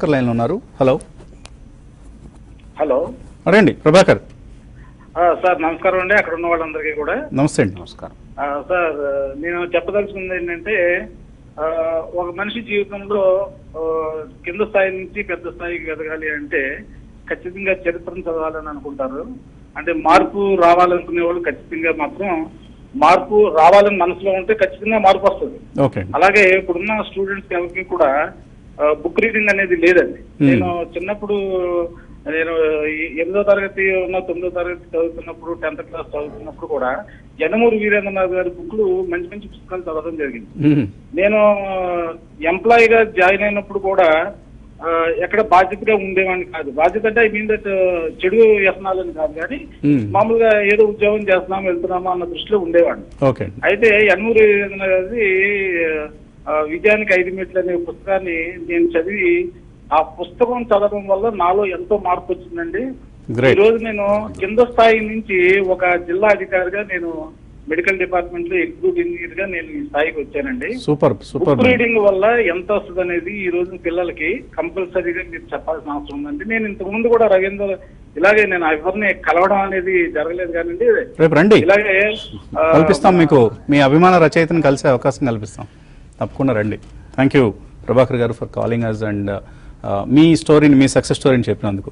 ప్రభాకర్ లైన్లో ఉన్నారు. Hello. Hello. రండి ప్రభాకర్. ఆ, సార్ నమస్కారం అండి. అక్కడ ఉన్న వాళ్ళందరికీ కూడా. నమస్తే అండి. నమస్కారం. ఆ, సార్ నేను చెప్పదలుచుకుంది ఏంటంటే ఆ, ఒక మనిషి జీవితంలో కింద స్థాయి నుంచి పెద్ద స్థాయికి ఎదగాలి అంటే ఖచ్చితంగా చరిత్రను చదవాలని అనుకుంటారు. అంటే మార్పు రావాలనుకునే వాళ్ళు ఖచ్చితంగా మాత్రం మార్పు రావాలని మనసులో ఉంటే ఖచ్చితంగా మార్పు వస్తుంది. అలాగే ఇప్పుడున్న స్టూడెంట్స్ ఎవరికి కూడా బుక్ రీడింగ్ అనేది లేదండి Hmm. నేను చిన్నప్పుడు నేను ఎనిమిదో తరగతి ఉన్న తొమ్మిదో తరగతి చదువుతున్నప్పుడు టెన్త్ క్లాస్ చదువుతున్నప్పుడు కూడా జనమూరి వీరేంద్రనాథ్ గారి బుక్లు మంచి మంచి పుస్తకాలు చదవడం జరిగింది మ్మ్. నేను ఎంప్లాయీగా జాయిన్ అయినప్పుడు కూడా ఎక్కడ బాధ్యతగా ఉండేవాడిని కాదు బాధ్యత అంటే ఐ మీన్ దట్ చెడు వ్యసనాలని కాదు కానీ Hmm. మామూలుగా ఏదో ఉద్యోగం చేస్తున్నాము వెళ్తున్నామా అన్న దృష్టిలో ఉండేవాడిని అయితే ఎన్నూరు గారి ఆ, విజయానికి ఐదు మెట్లు అనే పుస్తకాన్ని నేను చదివి ఆ పుస్తకం చదవడం వల్ల నాలో ఎంతో మార్పు వచ్చిందండి. ఈ రోజు నేను కింద స్థాయి నుంచి ఒక జిల్లా అధికారిగా నేను మెడికల్ డిపార్ట్మెంట్లో ఎగ్జిక్యూటివ్ ఇంజనీర్గా నేను ఈ స్థాయికి వచ్చానండి. సూపర్ సూపర్ రీడింగ్ వల్ల ఎంత వస్తుంది అనేది ఈ రోజు పిల్లలకి కంపల్సరీగా మీరు చెప్పాల్సిన అవసరం ఉందండి. నేను ఇంతకు ముందు కూడా రవీంద్ర ఇలాగే నేను ఎవరిని కలవడం అనేది జరగలేదు కానీ రేపు రండి. ఇలాగే కల్పిస్తాం మీకు. మీ అభిమాన రచయితను కలిసే అవకాశం కల్పిస్తాం. తప్పకుండా రండి. Thank you Prabhakar garu for calling us and మీ స్టోరీని మీ సక్సెస్ స్టోరీని చెప్పినందుకు.